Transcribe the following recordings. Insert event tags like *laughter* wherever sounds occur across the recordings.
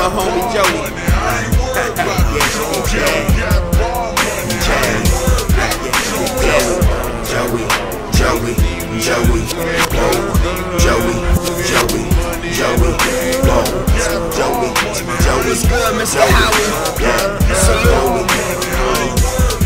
my homie Joey. Mr. Howell, so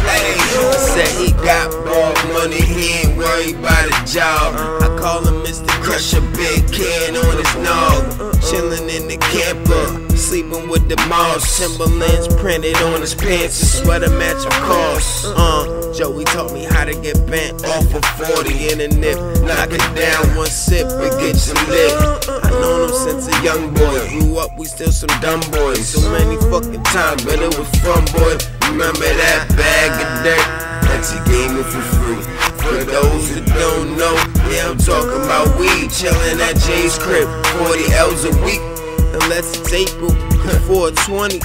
Hey, said he got more money, he ain't worried about a job. I call him Mr. Crusher, big can on his knob, chillin' in the camper, sleeping with the moss. Timberlands printed on his pants, a sweater match of course. Uh. Joey taught me how to get bent off of 40 in a nip. Knock it down one sip and get some lit. Young boy. Grew up, we still some dumb boys. So many fucking times, but it was fun, boy. Remember that bag of dirt that you gave me for free? For those who don't know, yeah, I'm talking about weed. Chillin' at Jay's crib, 40 L's a week. Unless it's April. 420,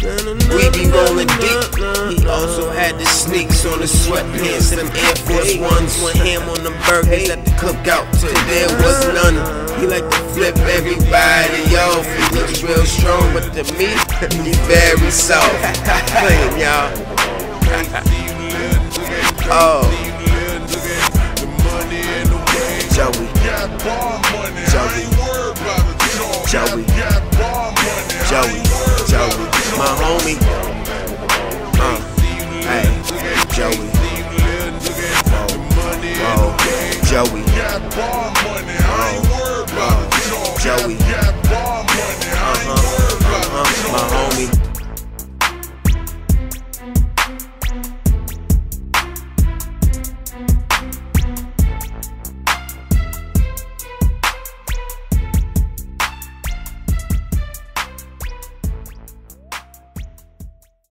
we be rolling deep. He also had the sneaks on the sweatpants, and them Air Force Ones. Went ham on the burgers at the cookout till there was none. He like to flip everybody off. He looks real strong, but to me, *laughs* he very soft. Playing y'all. *laughs* oh. Joey. Joey. Joey. Joey. Joey, my homie. Uh, hey, Joey. Whoa, whoa, Joey. Whoa, whoa, Joey.